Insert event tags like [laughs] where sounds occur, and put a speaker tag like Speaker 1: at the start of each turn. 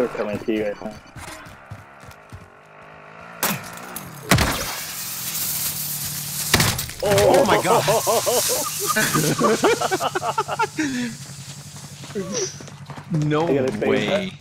Speaker 1: They're coming to you, I think.
Speaker 2: Oh my god! [laughs] no way.